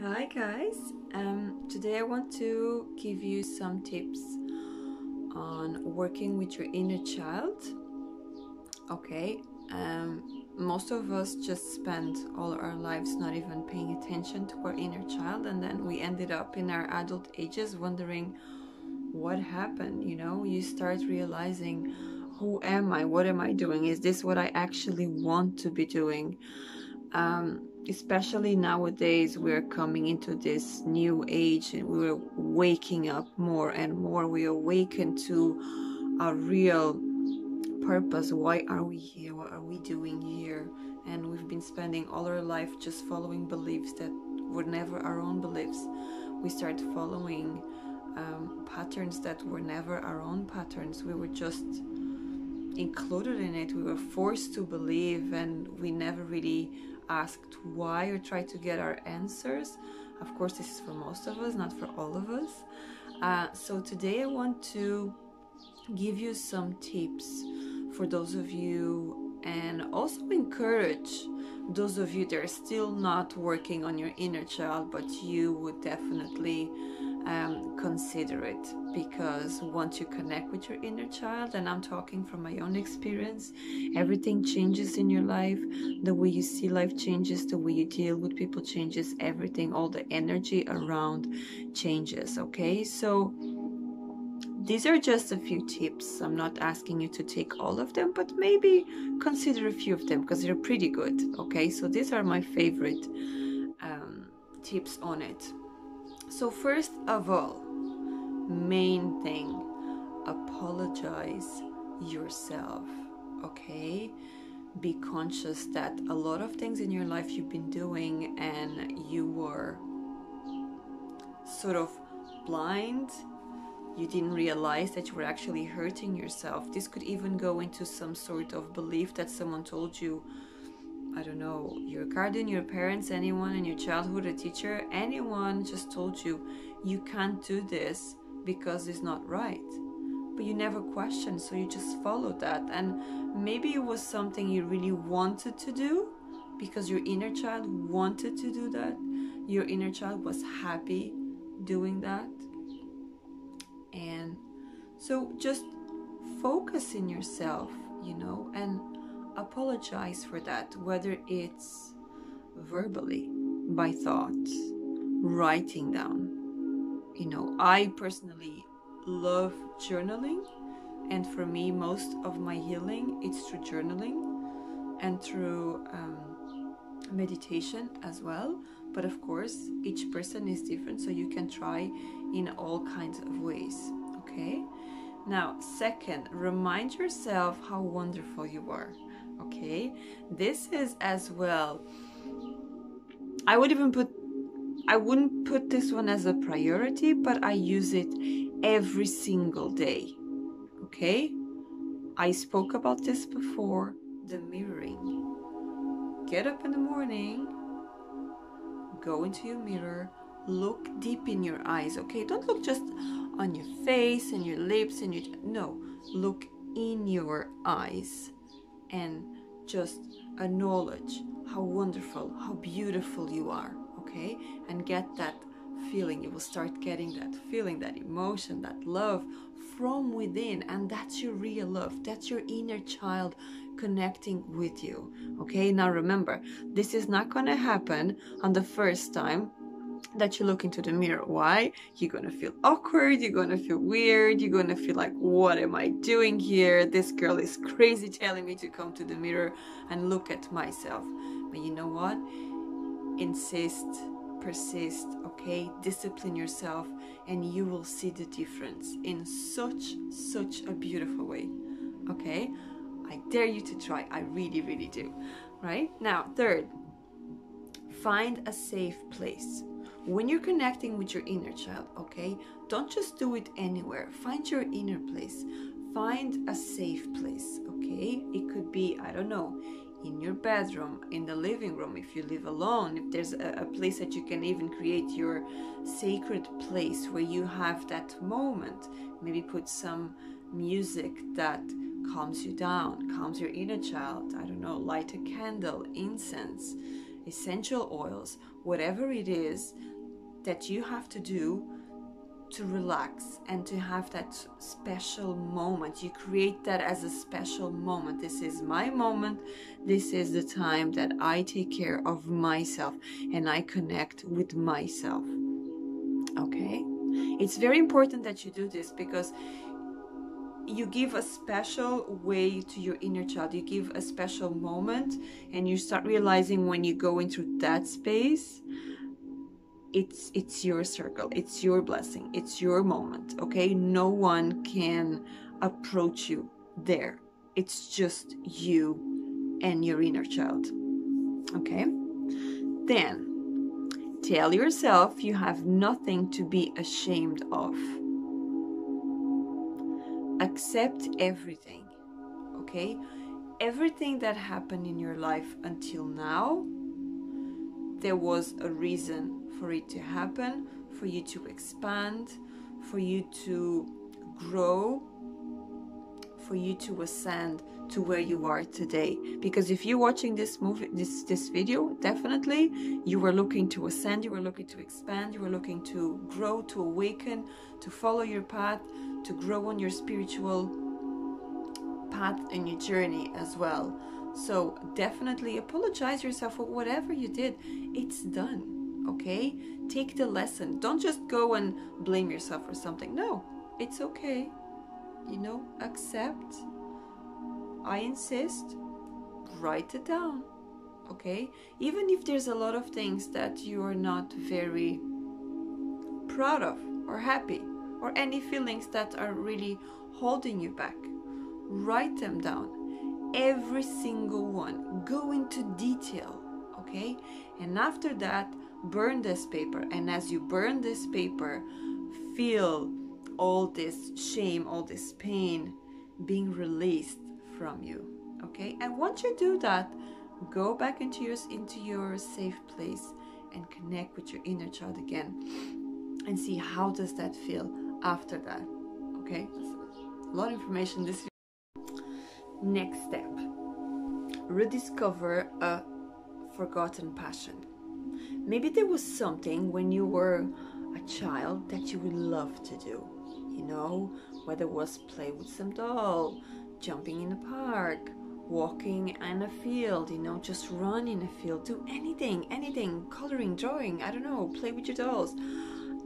Hi guys, um, today I want to give you some tips on working with your inner child. Okay, um, most of us just spend all our lives not even paying attention to our inner child, and then we ended up in our adult ages wondering what happened. You know, you start realizing who am I? What am I doing? Is this what I actually want to be doing? Um, especially nowadays we're coming into this new age and we're waking up more and more. We awaken to a real purpose. Why are we here? What are we doing here? And we've been spending all our life just following beliefs that were never our own beliefs. We start following um, patterns that were never our own patterns. We were just included in it. We were forced to believe and we never really asked why or tried to get our answers. Of course, this is for most of us, not for all of us. Uh, so, today I want to give you some tips for those of you and also encourage those of you that are still not working on your inner child, but you would definitely um, consider it because once you connect with your inner child, and I'm talking from my own experience, everything changes in your life. The way you see life changes, the way you deal with people changes, everything, all the energy around changes. Okay, so these are just a few tips. I'm not asking you to take all of them, but maybe consider a few of them because they're pretty good. Okay, so these are my favorite um, tips on it. So, first of all, main thing, apologize yourself, okay? Be conscious that a lot of things in your life you've been doing and you were sort of blind. You didn't realize that you were actually hurting yourself. This could even go into some sort of belief that someone told you I don't know, your guardian, your parents, anyone in your childhood, a teacher, anyone just told you you can't do this because it's not right. But you never questioned, so you just followed that. And maybe it was something you really wanted to do because your inner child wanted to do that. Your inner child was happy doing that. And so just focus in yourself, you know, and apologize for that, whether it's verbally, by thought, writing down. You know, I personally love journaling, and for me, most of my healing it's through journaling and through um, meditation as well. But of course, each person is different, so you can try in all kinds of ways. Okay. Now, second, remind yourself how wonderful you are okay this is as well. I would even put i wouldn't put this one as a priority but i use it every single day. Okay i spoke about this before the mirroring. Get up in the morning go into your mirror look deep in your eyes okay? Don't look just on your face and your lips and your no look in your eyes and just acknowledge how wonderful, how beautiful you are, okay? And get that feeling. You will start getting that feeling, that emotion, that love from within. And that's your real love. That's your inner child connecting with you, okay? Now remember, this is not going to happen on the first time that you look into the mirror. Why? You're gonna feel awkward, you're gonna feel weird, you're gonna feel like, what am I doing here? This girl is crazy telling me to come to the mirror and look at myself. But you know what? Insist, persist, okay? Discipline yourself, and you will see the difference in such, such a beautiful way, okay? I dare you to try. I really, really do. Right? Now, third, find a safe place when you're connecting with your inner child, okay, don't just do it anywhere. Find your inner place. Find a safe place, okay? It could be, I don't know, in your bedroom, in the living room, if you live alone, if there's a, a place that you can even create your sacred place where you have that moment. Maybe put some music that calms you down, calms your inner child. I don't know, light a candle, incense essential oils, whatever it is that you have to do to relax and to have that special moment. You create that as a special moment. This is my moment. This is the time that I take care of myself and I connect with myself. Okay? It's very important that you do this because you give a special way to your inner child. You give a special moment and you start realizing when you go into that space it's it's your circle it's your blessing it's your moment okay? No one can approach you there. It's just you and your inner child okay? Then tell yourself you have nothing to be ashamed of. Accept everything okay? Everything that happened in your life until now there was a reason for it to happen, for you to expand, for you to grow, for you to ascend to where you are today. Because if you're watching this movie, this this video, definitely you were looking to ascend, you were looking to expand, you were looking to grow, to awaken, to follow your path, to grow on your spiritual path and your journey as well. So definitely apologize yourself for whatever you did. It's done okay? Take the lesson. Don't just go and blame yourself for something. No, it's okay. You know, accept. I insist. Write it down, okay? Even if there's a lot of things that you are not very proud of or happy, or any feelings that are really holding you back, write them down. Every single one. Go into detail, okay? And after that, burn this paper and as you burn this paper feel all this shame all this pain being released from you okay and once you do that go back into your into your safe place and connect with your inner child again and see how does that feel after that okay a lot of information this next step rediscover a forgotten passion Maybe there was something when you were a child that you would love to do. You know, whether it was play with some doll, jumping in a park, walking in a field, you know, just run in a field, do anything, anything, coloring, drawing, I don't know, play with your dolls.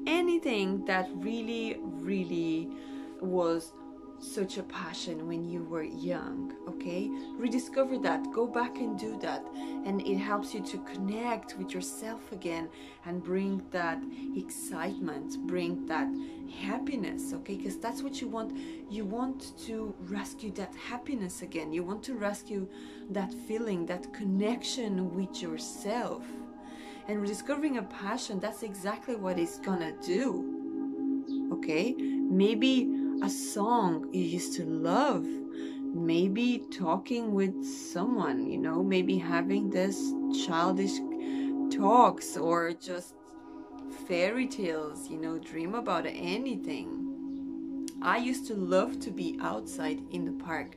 Anything that really, really was such a passion when you were young okay? Rediscover that. Go back and do that. And it helps you to connect with yourself again and bring that excitement bring that happiness okay? Because that's what you want. You want to rescue that happiness again. You want to rescue that feeling that connection with yourself. And rediscovering a passion that's exactly what it's gonna do okay? Maybe a song you used to love. Maybe talking with someone you know maybe having this childish talks or just fairy tales you know dream about anything. I used to love to be outside in the park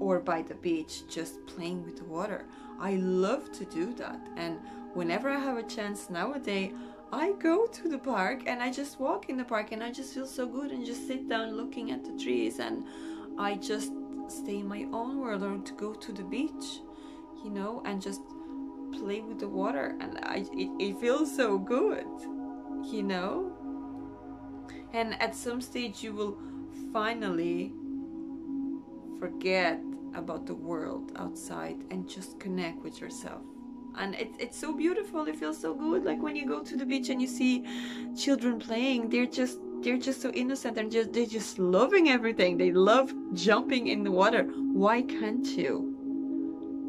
or by the beach just playing with the water. I love to do that. And whenever i have a chance nowadays I go to the park and I just walk in the park and I just feel so good and just sit down looking at the trees and I just stay in my own world or to go to the beach, you know, and just play with the water and I it, it feels so good, you know. And at some stage you will finally forget about the world outside and just connect with yourself and it, it's so beautiful. It feels so good. Like when you go to the beach and you see children playing they're just they're just so innocent. And just they're just loving everything. They love jumping in the water. Why can't you?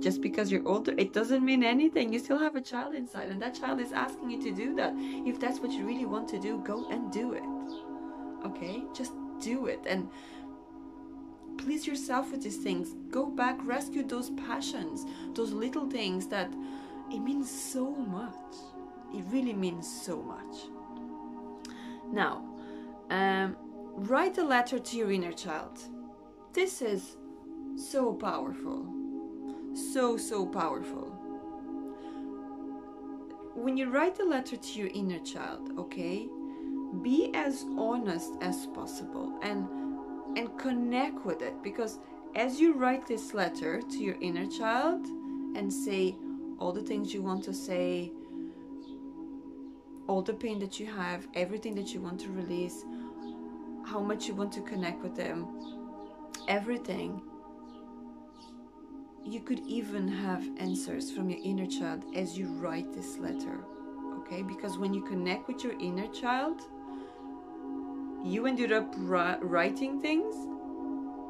Just because you're older it doesn't mean anything. You still have a child inside and that child is asking you to do that. If that's what you really want to do go and do it. Okay? Just do it and please yourself with these things. Go back rescue those passions those little things that it means so much. It really means so much. Now, um, write a letter to your inner child. This is so powerful. So, so powerful. when you write a letter to your inner child, okay, be as honest as possible and and connect with it because as you write this letter to your inner child and say all the things you want to say, all the pain that you have, everything that you want to release, how much you want to connect with them, everything. You could even have answers from your inner child as you write this letter, okay? Because when you connect with your inner child, you ended up writing things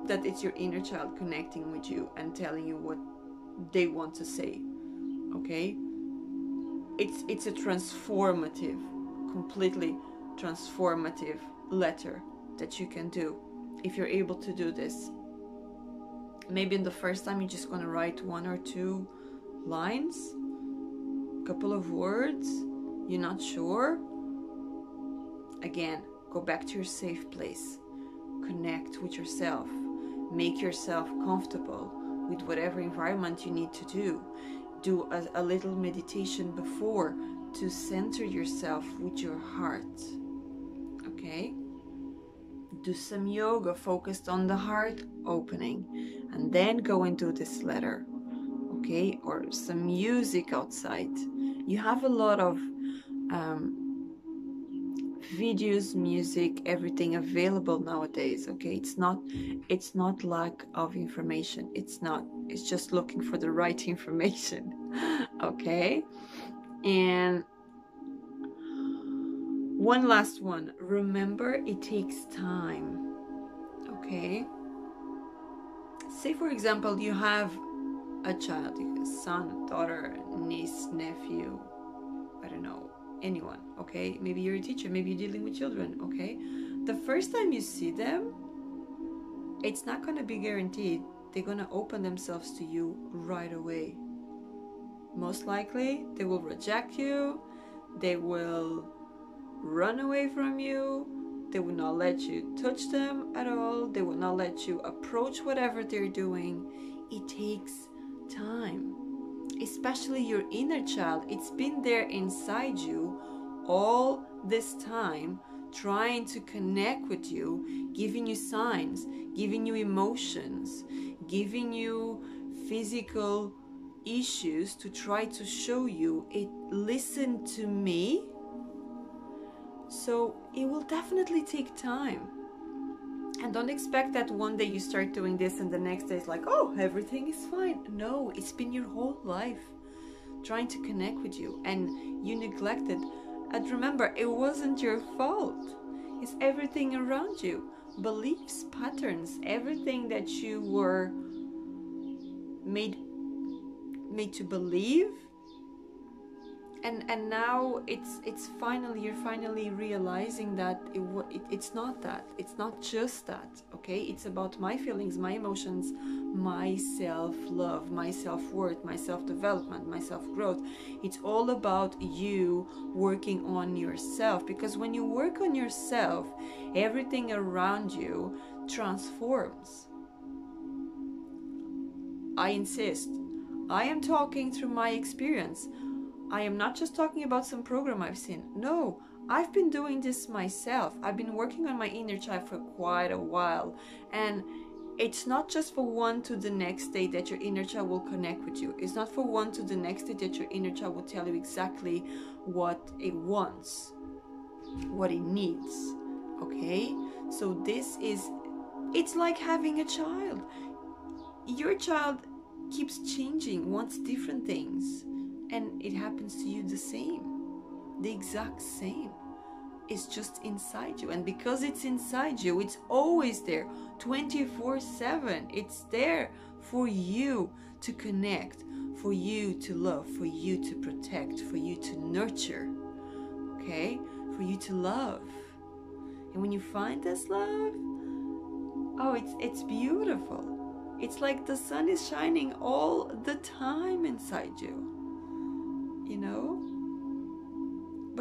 that it's your inner child connecting with you and telling you what they want to say okay? It's it's a transformative completely transformative letter that you can do if you're able to do this. Maybe in the first time you're just going to write one or two lines a couple of words you're not sure. Again go back to your safe place. Connect with yourself. Make yourself comfortable with whatever environment you need to do. Do a, a little meditation before to center yourself with your heart. Okay? Do some yoga focused on the heart opening and then go into this letter. Okay? Or some music outside. You have a lot of um, videos music everything available nowadays okay it's not it's not lack of information it's not it's just looking for the right information okay and one last one remember it takes time okay say for example you have a child a son daughter niece nephew i don't know anyone, okay? Maybe you're a teacher, maybe you're dealing with children, okay? The first time you see them, it's not going to be guaranteed they're to open themselves to you right away. Most likely, they will reject you, they will run away from you, they will not let you touch them at all, they will not let you approach whatever they're doing. It takes time especially your inner child, it's been there inside you all this time, trying to connect with you, giving you signs, giving you emotions, giving you physical issues to try to show you it listen to me so it will definitely take time and don't expect that one day you start doing this and the next day it's like, oh, everything is fine. No, it's been your whole life trying to connect with you and you neglected. And remember, it wasn't your fault. It's everything around you. Beliefs, patterns, everything that you were made made to believe and and now it's it's finally you're finally realizing that it, it, it's not that. It's not just that okay? It's about my feelings my emotions my self-love my self-worth my self-development my self-growth. It's all about you working on yourself. Because when you work on yourself everything around you transforms. I insist. I am talking through my experience I am not just talking about some program I've seen. No, I've been doing this myself. I've been working on my inner child for quite a while. And it's not just for one to the next day that your inner child will connect with you. It's not for one to the next day that your inner child will tell you exactly what it wants, what it needs. Okay? So this is it's like having a child. Your child keeps changing, wants different things and it happens to you the same the exact same. It's just inside you and because it's inside you it's always there 24 7 it's there for you to connect for you to love for you to protect for you to nurture okay? For you to love. And when you find this love oh it's it's beautiful. It's like the sun is shining all the time inside you you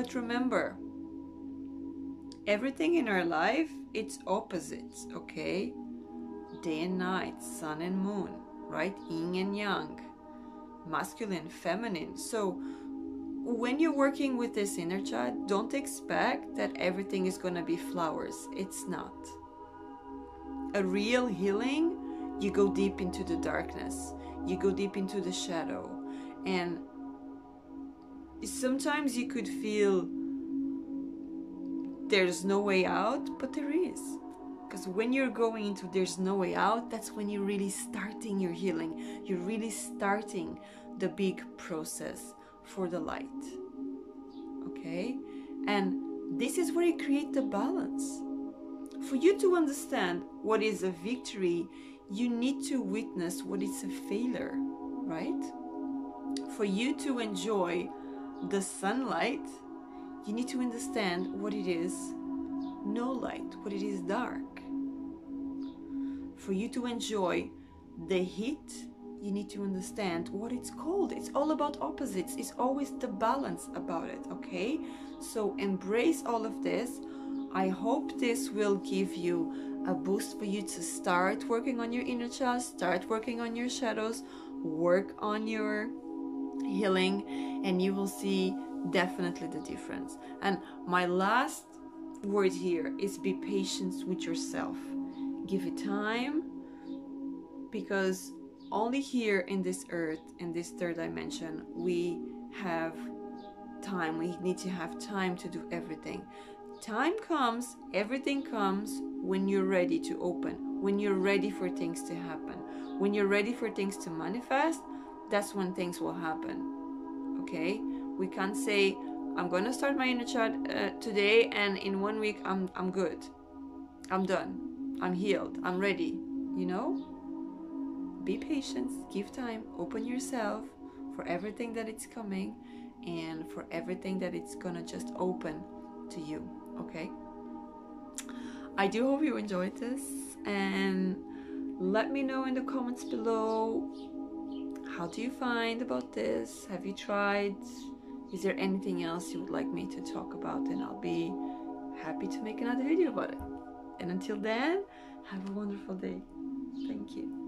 But remember, everything in our life, it's opposites, okay? Day and night, sun and moon, right? Yin and yang, masculine, feminine. So when you're working with this inner child, don't expect that everything is going to be flowers. It's not. A real healing, you go deep into the darkness, you go deep into the shadow, and sometimes you could feel there's no way out, but there is. Because when you're going into there's no way out, that's when you're really starting your healing. You're really starting the big process for the light. Okay? And this is where you create the balance. For you to understand what is a victory, you need to witness what is a failure, right? For you to enjoy the sunlight, you need to understand what it is no light, what it is dark. For you to enjoy the heat, you need to understand what it's called. It's all about opposites. It's always the balance about it, okay? So embrace all of this. I hope this will give you a boost for you to start working on your inner child, start working on your shadows, work on your healing, and you will see definitely the difference. And my last word here is be patient with yourself. Give it time because only here in this earth, in this third dimension, we have time. We need to have time to do everything. Time comes, everything comes when you're ready to open, when you're ready for things to happen. When you're ready for things to manifest, that's when things will happen. Okay? We can't say, I'm going to start my inner child uh, today and in one week I'm, I'm good. I'm done. I'm healed. I'm ready. You know? be patient, give time, open yourself for everything that it's coming and for everything that it's gonna just open to you, okay? I do hope you enjoyed this and let me know in the comments below how do you find about this? Have you tried? Is there anything else you would like me to talk about? And I'll be happy to make another video about it. And until then, have a wonderful day. Thank you.